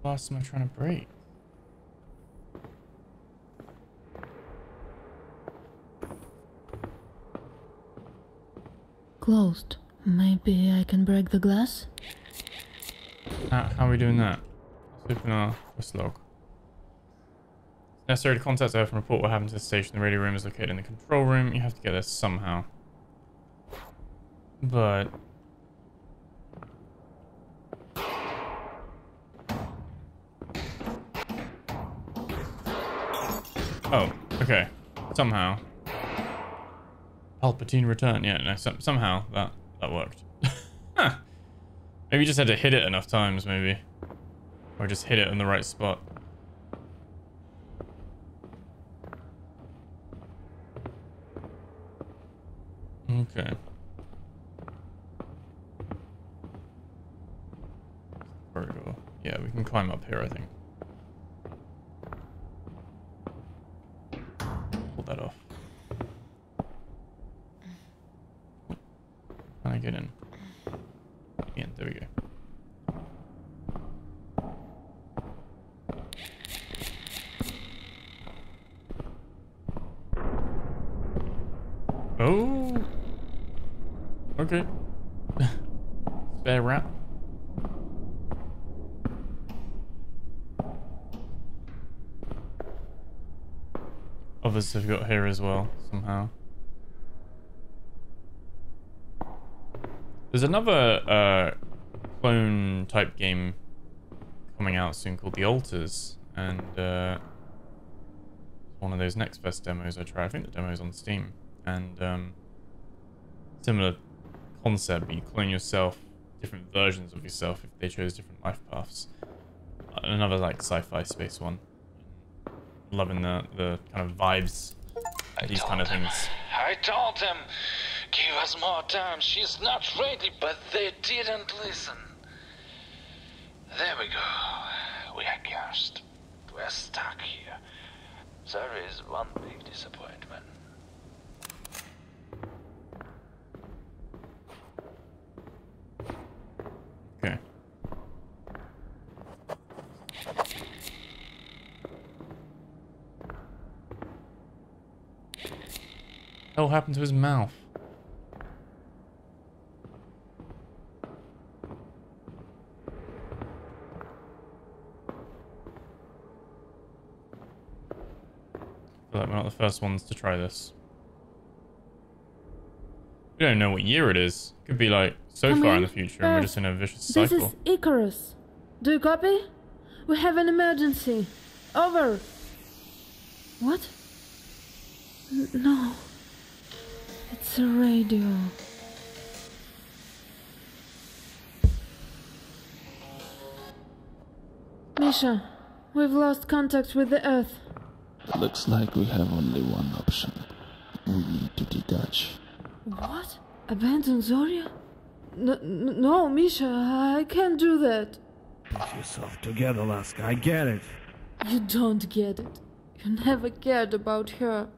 Speaker 1: What am I trying to break?
Speaker 2: Closed. Maybe I can break the glass?
Speaker 1: How, how are we doing that? Let's open our log. Necessary to contact Earth and report what happened to the station. The radio room is located in the control room. You have to get there somehow. But... Oh, okay. Somehow. Palpatine return. Yeah, no, some, somehow that, that worked. Maybe you just had to hit it enough times, maybe. Or just hit it in the right spot. Okay. Yeah, we can climb up here, I think. Pull that off. Can I get in? Yeah, there we go. Oh. Okay. Spare wrap. Have got here as well, somehow. There's another uh, clone type game coming out soon called The Altars, and uh, one of those Next Fest demos I try. I think the demo's on Steam, and um, similar concept. You clone yourself, different versions of yourself if they chose different life paths. Another like sci-fi space one. Loving the the kind of vibes,
Speaker 6: I
Speaker 1: these kind of
Speaker 6: him.
Speaker 1: things.
Speaker 6: I told him, give us more time. She's not ready, but they didn't listen. There we go. We are cursed. We're stuck here. There is one big disappointment.
Speaker 1: Okay. Hell happened to his mouth? Feel like we're not the first ones to try this. We don't know what year it is. Could be like so
Speaker 2: Come
Speaker 1: far in
Speaker 2: in.
Speaker 1: the future and uh,
Speaker 2: we're
Speaker 1: just in a vicious
Speaker 2: This
Speaker 1: cycle.
Speaker 2: is Icarus. Do you copy? We have an emergency. Over. What? N- no. It's a radio. Misha, we've lost contact with the Earth.
Speaker 5: Looks like we have only one option. We need to detach.
Speaker 2: What? Abandon Zarya? N- n- no, Misha, I can't do that.
Speaker 7: Put yourself together, Laska. I get it.
Speaker 2: You don't get it. You never cared about her.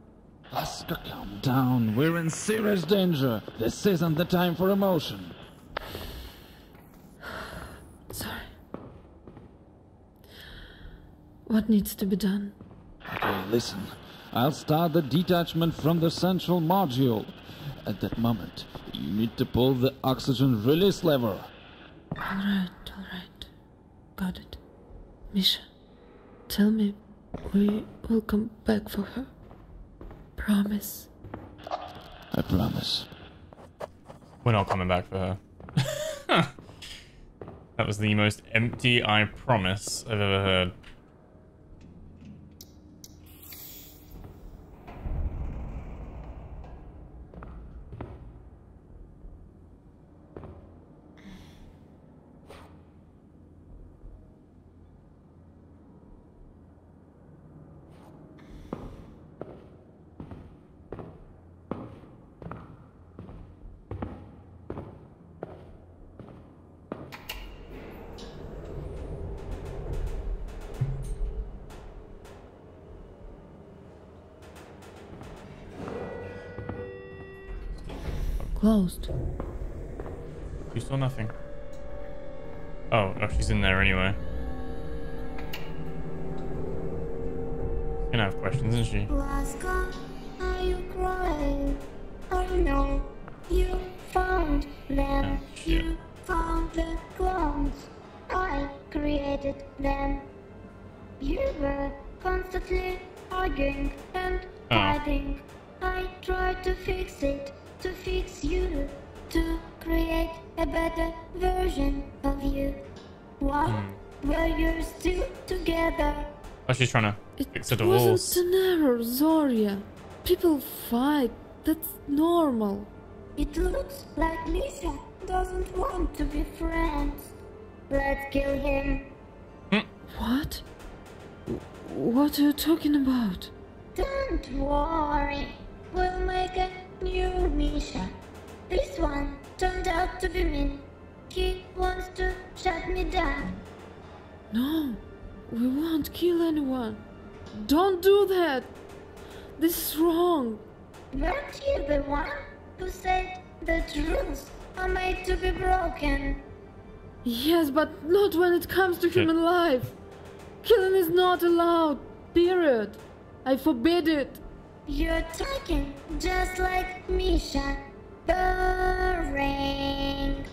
Speaker 5: Laska, calm down. We're in serious danger. This isn't the time for emotion.
Speaker 2: Sorry. What needs to be done?
Speaker 5: Okay, listen. I'll start the detachment from the central module. At that moment, you need to pull the oxygen release lever.
Speaker 2: Alright, alright. Got it. Misha, tell me we will come back for her. Promise.
Speaker 5: I promise.
Speaker 1: We're not coming back for her. that was the most empty I promise I've ever heard.
Speaker 3: Let's kill him. Hmm?
Speaker 2: What? What are you talking about?
Speaker 3: Don't worry. We'll make a new Misha. This one turned out to be mean. He wants to shut me down.
Speaker 2: No, we won't kill anyone. Don't do that. This is wrong.
Speaker 3: Weren't you the one who said the rules are made to be broken?
Speaker 2: Yes, but not when it comes to human life. Killing is not allowed. Period. I forbid it.
Speaker 3: You're talking just like Misha. Boring.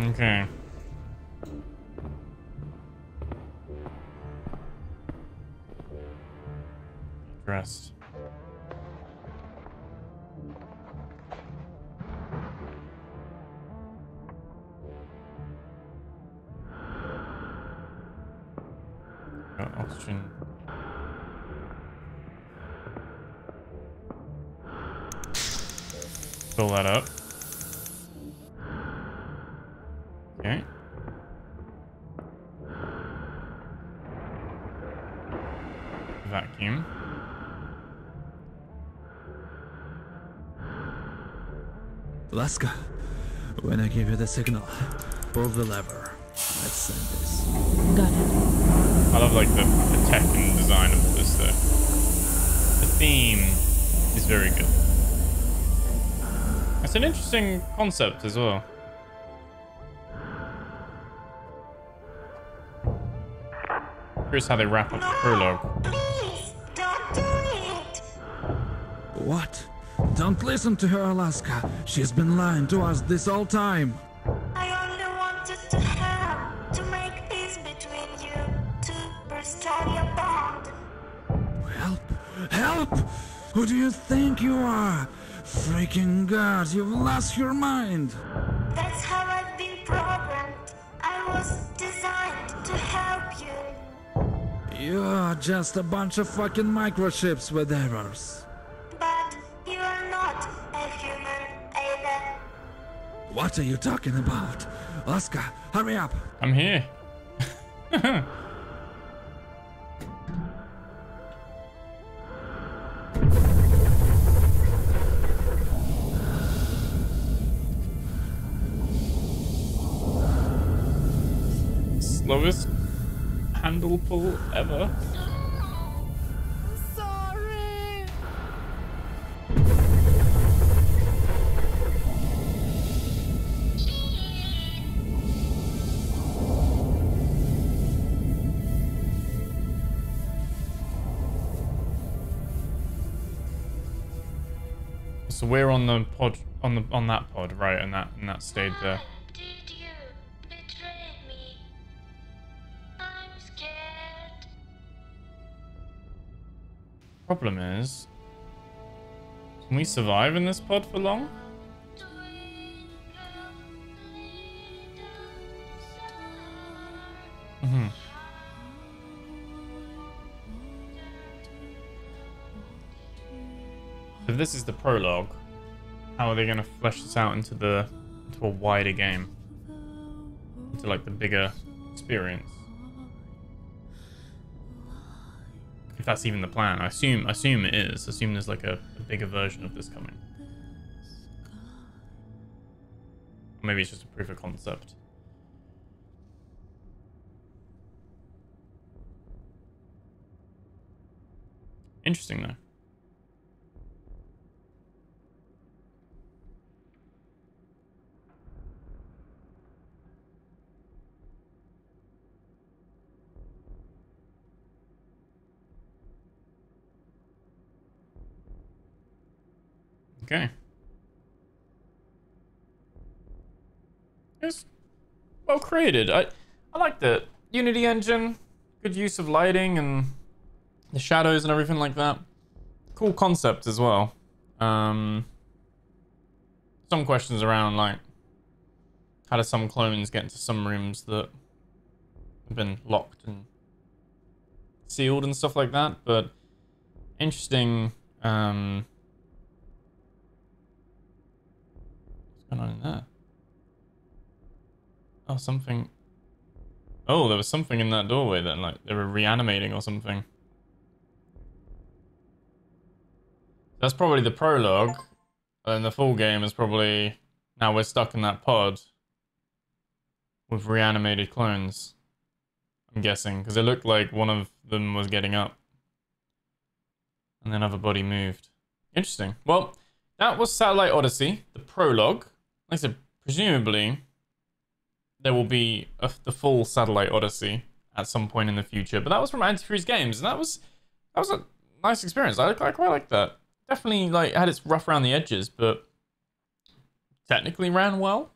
Speaker 1: Okay. Dressed. Fill that up. Okay. Vacuum.
Speaker 5: Laska, when I give you the signal, pull the lever. Let's send this.
Speaker 2: Got it.
Speaker 1: I love like the, the tech and design of this though. The theme is very good. It's an interesting concept as well. Here's how they wrap up the prologue.
Speaker 3: Please, don't do it.
Speaker 5: What? Don't listen to her, Alaska. She's been lying to us this whole time.
Speaker 3: I only wanted to help, to make peace between you, to restore your bond.
Speaker 5: Help! Help! Who do you think you are? Freaking God, you've lost your mind!
Speaker 3: That's how I've been programmed. I was designed to help you.
Speaker 5: You're just a bunch of fucking microchips with errors.
Speaker 3: But you are not a human, Ada.
Speaker 5: What are you talking about? Oscar, hurry up!
Speaker 1: I'm here. Slowest handle pull ever. So we're on the pod, on the on that pod, right? And that and that stayed there. Problem is, can we survive in this pod for long? hmm If this is the prologue, how are they going to flesh this out into the into a wider game, into like the bigger experience? That's even the plan, I assume assume it is. Assume there's like a, a bigger version of this coming. Maybe it's just a proof of concept. Interesting though. Okay. It's well created. I I like the Unity engine. Good use of lighting and the shadows and everything like that. Cool concept as well. Um, some questions around like how do some clones get into some rooms that have been locked and sealed and stuff like that, but interesting um going on in there? Oh something Oh, there was something in that doorway then, like they were reanimating or something. That's probably the prologue. And the full game is probably now we're stuck in that pod with reanimated clones. I'm guessing because it looked like one of them was getting up, and then other body moved. Interesting. Well, that was Satellite Odyssey, the prologue. Like I said, presumably there will be a, the full Satellite Odyssey at some point in the future. But that was from Antifreeze Games, and that was that was a nice experience. I, I quite like that definitely like had its rough around the edges, but technically ran well.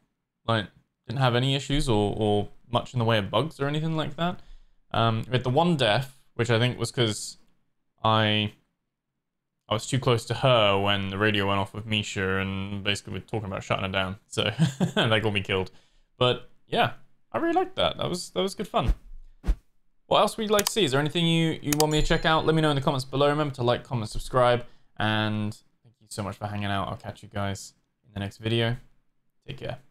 Speaker 1: Like didn't have any issues or, or much in the way of bugs or anything like that. Um, with the one death, which I think was because I I was too close to her when the radio went off with Misha and basically we're talking about shutting her down. So that got me killed. But yeah, I really liked that. That was that was good fun. What else would you like to see? Is there anything you, you want me to check out? Let me know in the comments below. Remember to like, comment, subscribe. And thank you so much for hanging out. I'll catch you guys in the next video. Take care.